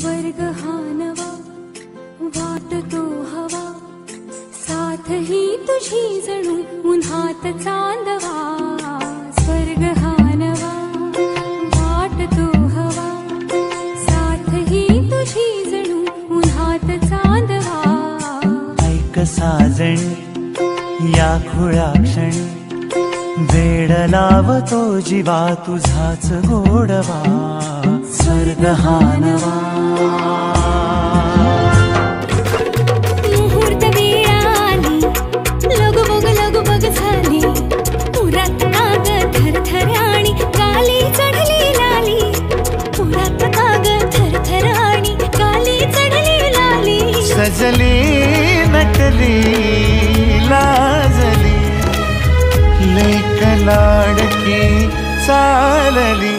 स्वर्ग हा नवा वाटतो हवा साथ ही तुझी जणू उन्हात चांदवा. स्वर्ग हा नवा वाटतो हवा साथ ही तुझी जणू उन्हात चांदवा. ऐक साजण या खुळा क्षण वेड लावतो जीवा तुझाच गोडवा. स्वर्ग हा नवा सजली लेक लाडकी चालली